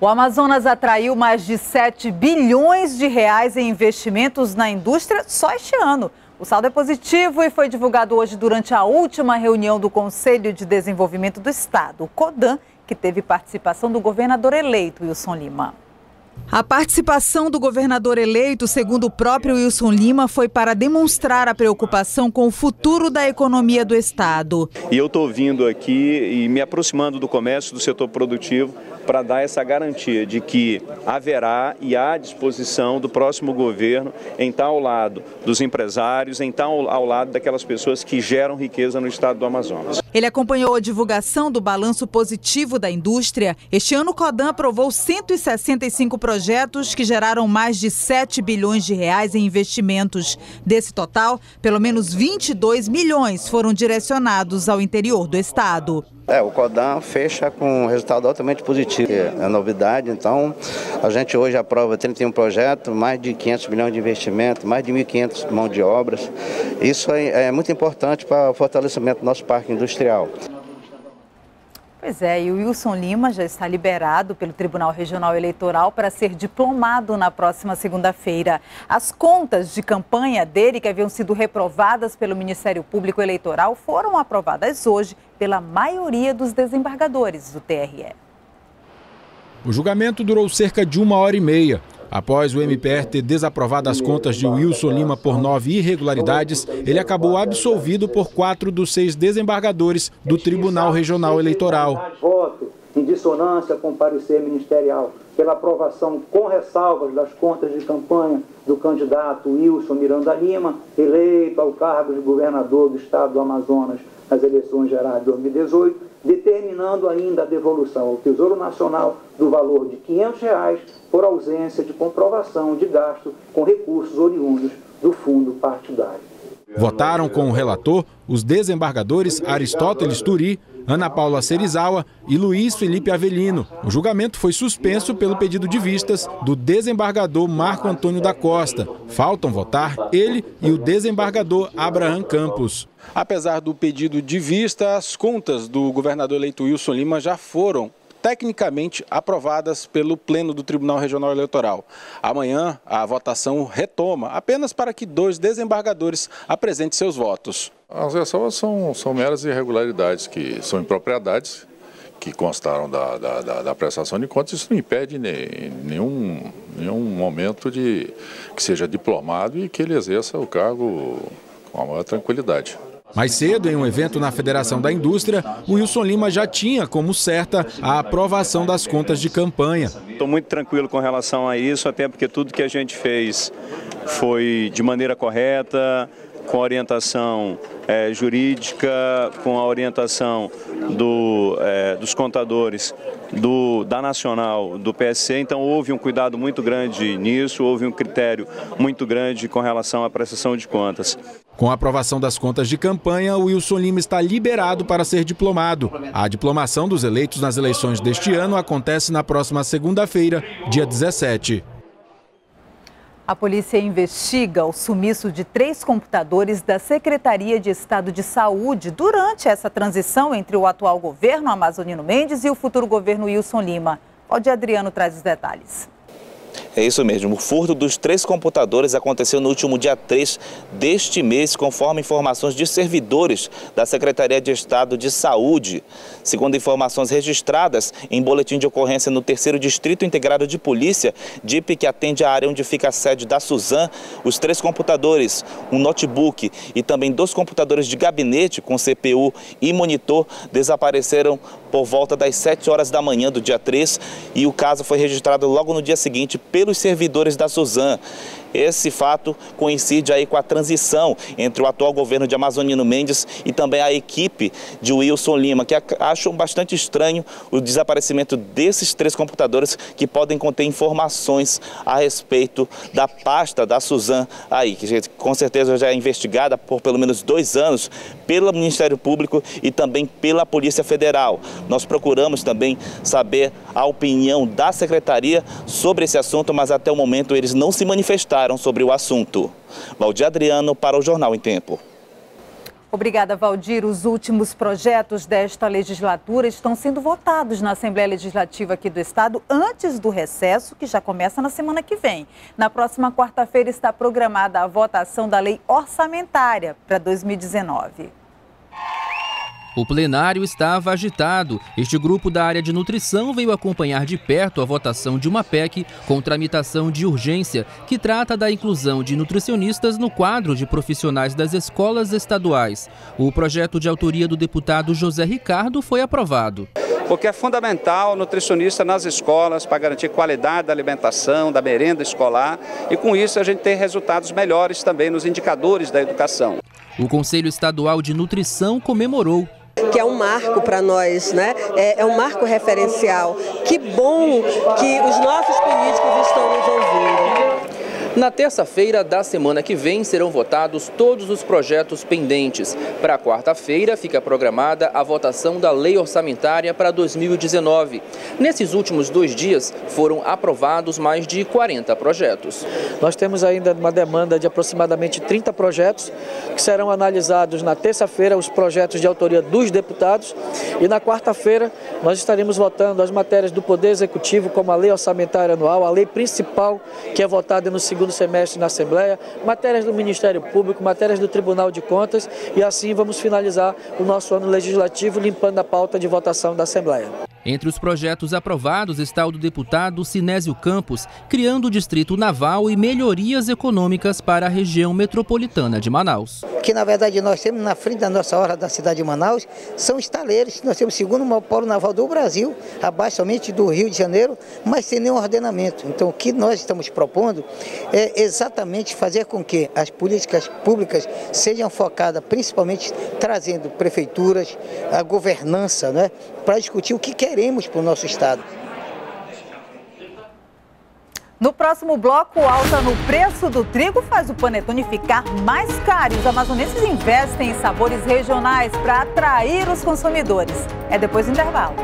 O Amazonas atraiu mais de 7 bilhões de reais em investimentos na indústria só este ano. O saldo é positivo e foi divulgado hoje durante a última reunião do Conselho de Desenvolvimento do Estado, o CODAN, que teve participação do governador eleito Wilson Lima. A participação do governador eleito, segundo o próprio Wilson Lima, foi para demonstrar a preocupação com o futuro da economia do Estado. E eu estou vindo aqui e me aproximando do comércio, do setor produtivo, para dar essa garantia de que haverá e há disposição do próximo governo em estar ao lado dos empresários, em estar ao lado daquelas pessoas que geram riqueza no estado do Amazonas. Ele acompanhou a divulgação do balanço positivo da indústria. Este ano o Codan aprovou 165 projetos que geraram mais de 7 bilhões de reais em investimentos. Desse total, pelo menos 22 milhões foram direcionados ao interior do estado. É, o Codan fecha com um resultado altamente positivo. É novidade, então a gente hoje aprova 31 projetos, mais de 500 milhões de investimento, mais de 1.500 mãos de obras. Isso é, é muito importante para o fortalecimento do nosso parque industrial. Pois é, e o Wilson Lima já está liberado pelo Tribunal Regional Eleitoral para ser diplomado na próxima segunda-feira. As contas de campanha dele, que haviam sido reprovadas pelo Ministério Público Eleitoral, foram aprovadas hoje pela maioria dos desembargadores do TRE. O julgamento durou cerca de uma hora e meia. Após o MPR ter desaprovado as contas de Wilson Lima por nove irregularidades, ele acabou absolvido por quatro dos seis desembargadores do Tribunal Regional Eleitoral. Voto em dissonância com o parecer ministerial pela aprovação com ressalvas das contas de campanha do candidato Wilson Miranda Lima, eleito ao cargo de governador do estado do Amazonas nas eleições gerais de 2018, determinando ainda a devolução ao Tesouro Nacional do valor de 500 reais por ausência de comprovação de gasto com recursos oriundos do fundo partidário. Votaram com o relator os desembargadores Aristóteles Turi, Ana Paula Serizawa e Luiz Felipe Avelino. O julgamento foi suspenso pelo pedido de vistas do desembargador Marco Antônio da Costa. Faltam votar ele e o desembargador Abraham Campos. Apesar do pedido de vista, as contas do governador eleito Wilson Lima já foram tecnicamente aprovadas pelo Pleno do Tribunal Regional Eleitoral. Amanhã, a votação retoma, apenas para que dois desembargadores apresentem seus votos. As ressalvas são, são meras irregularidades, que são impropriedades que constaram da, da, da, da, prestação de contas, isso não impede nem, nenhum, nenhum momento de que seja diplomado e que ele exerça o cargo com a maior tranquilidade. Mais cedo, em um evento na Federação da Indústria, o Wilson Lima já tinha como certa a aprovação das contas de campanha. Estou muito tranquilo com relação a isso, até porque tudo que a gente fez foi de maneira correta, com orientação é, jurídica, com a orientação do, é, dos contadores do, da Nacional, do PSC, então houve um cuidado muito grande nisso, houve um critério muito grande com relação à prestação de contas. Com a aprovação das contas de campanha, o Wilson Lima está liberado para ser diplomado. A diplomação dos eleitos nas eleições deste ano acontece na próxima segunda-feira, dia 17. A polícia investiga o sumiço de três computadores da Secretaria de Estado de Saúde durante essa transição entre o atual governo Amazonino Mendes e o futuro governo Wilson Lima. O Adriano traz os detalhes. É isso mesmo. O furto dos três computadores aconteceu no último dia 3 deste mês, conforme informações de servidores da Secretaria de Estado de Saúde. Segundo informações registradas em boletim de ocorrência no terceiro Distrito Integrado de Polícia, DIP, que atende a área onde fica a sede da Suzan, os três computadores, um notebook e também dois computadores de gabinete com CPU e monitor desapareceram por volta das 7 horas da manhã do dia 3 e o caso foi registrado logo no dia seguinte pelos servidores da Suzan. Esse fato coincide aí com a transição entre o atual governo de Amazonino Mendes e também a equipe de Wilson Lima, que acham bastante estranho o desaparecimento desses três computadores que podem conter informações a respeito da pasta da Suzan aí, que com certeza já é investigada por pelo menos dois anos pelo Ministério Público e também pela Polícia Federal. Nós procuramos também saber a opinião da Secretaria sobre esse assunto, mas até o momento eles não se manifestaram sobre o assunto. Valdir Adriano para o Jornal em Tempo. Obrigada, Valdir. Os últimos projetos desta legislatura estão sendo votados na Assembleia Legislativa aqui do Estado antes do recesso, que já começa na semana que vem. Na próxima quarta-feira está programada a votação da lei orçamentária para 2019. O plenário estava agitado. Este grupo da área de nutrição veio acompanhar de perto a votação de uma PEC com tramitação de urgência, que trata da inclusão de nutricionistas no quadro de profissionais das escolas estaduais. O projeto de autoria do deputado José Ricardo foi aprovado. Porque é fundamental o nutricionista nas escolas para garantir qualidade da alimentação, da merenda escolar e com isso a gente tem resultados melhores também nos indicadores da educação. O Conselho Estadual de Nutrição comemorou que é um marco para nós, né? É, é, um marco referencial. Que bom que os nossos políticos estão nos ouvindo. Na terça-feira da semana que vem serão votados todos os projetos pendentes. Para quarta-feira fica programada a votação da lei orçamentária para 2019. Nesses últimos dois dias foram aprovados mais de 40 projetos. Nós temos ainda uma demanda de aproximadamente 30 projetos que serão analisados na terça-feira, os projetos de autoria dos deputados. E na quarta-feira nós estaremos votando as matérias do Poder Executivo, como a lei orçamentária anual, a lei principal que é votada no segundo segundo semestre na Assembleia, matérias do Ministério Público, matérias do Tribunal de Contas e assim vamos finalizar o nosso ano legislativo limpando a pauta de votação da Assembleia. Entre os projetos aprovados está o do deputado Sinésio Campos, criando o Distrito Naval e melhorias econômicas para a região metropolitana de Manaus. Que na verdade nós temos na frente da nossa hora da cidade de Manaus são estaleiros. Nós temos o segundo maior polo naval do Brasil, abaixo somente do Rio de Janeiro, mas sem nenhum ordenamento. Então o que nós estamos propondo é exatamente fazer com que as políticas públicas sejam focadas principalmente trazendo prefeituras, a governança, né, para discutir o que queremos para o nosso Estado. No próximo bloco, alta no preço do trigo faz o panetone ficar mais caro. Os amazonenses investem em sabores regionais para atrair os consumidores. É depois do intervalo.